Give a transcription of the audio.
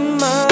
in my